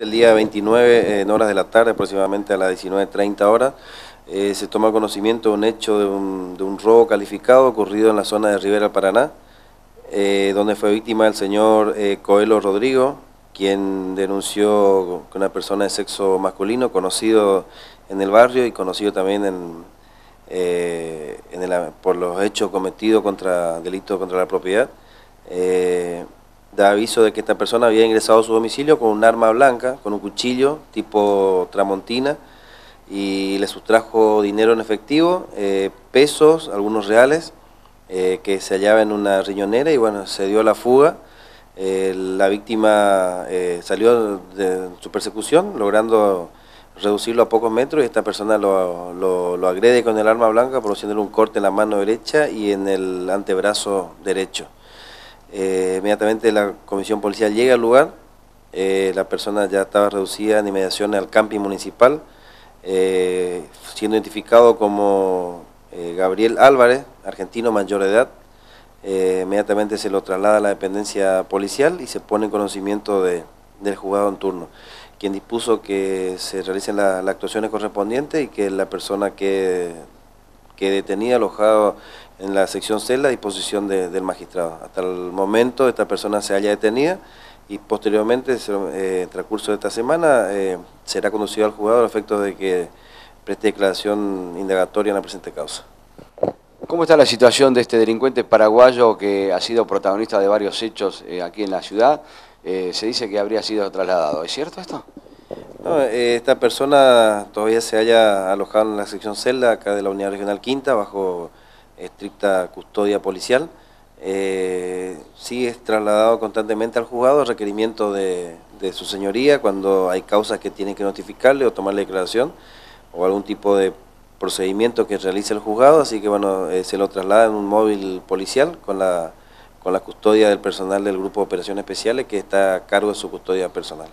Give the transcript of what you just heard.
El día 29, en horas de la tarde, aproximadamente a las 19.30 horas, eh, se toma conocimiento de un hecho de un, robo calificado ocurrido en la zona de Rivera Paraná, eh, donde fue víctima el señor eh, Coelho Rodrigo, quien denunció que una persona de sexo masculino, conocido en el barrio y conocido también en, por los hechos cometidos contra delitos contra la propiedad, da aviso de que esta persona había ingresado a su domicilio con un arma blanca, con un cuchillo tipo tramontina, y le sustrajo dinero en efectivo, eh, pesos, algunos reales, eh, que se hallaba en una riñonera y bueno, se dio la fuga. Eh, la víctima salió de su persecución, logrando reducirlo a pocos metros y esta persona lo, lo agrede con el arma blanca, produciéndole un corte en la mano derecha y en el antebrazo derecho. Eh, inmediatamente la comisión policial llega al lugar, eh, la persona ya estaba reducida en inmediación al camping municipal, eh, siendo identificado como Gabriel Álvarez, argentino mayor de edad. inmediatamente se lo traslada a la dependencia policial y se pone en conocimiento del juzgado en turno, quien dispuso que se realicen las actuaciones correspondientes y que la persona que que detenía alojado en la sección C a disposición del magistrado. Hasta el momento esta persona se haya detenida y posteriormente, eh, en transcurso de esta semana, eh, será conducido al juzgado a efectos de que preste declaración indagatoria en la presente causa. ¿Cómo está la situación de este delincuente paraguayo que ha sido protagonista de varios hechos eh, aquí en la ciudad? se dice que habría sido trasladado, ¿es cierto esto? Eh, esta persona todavía se haya alojado en la sección celda acá de la Unidad Regional Quinta bajo estricta custodia policial. Eh, sí es trasladado constantemente al juzgado a requerimiento de, su señoría cuando hay causas que tienen que notificarle o tomarle declaración o algún tipo de procedimiento que realice el juzgado, así que bueno, eh, se lo traslada en un móvil policial con la, con la custodia del personal del Grupo de Operaciones Especiales que está a cargo de su custodia personal.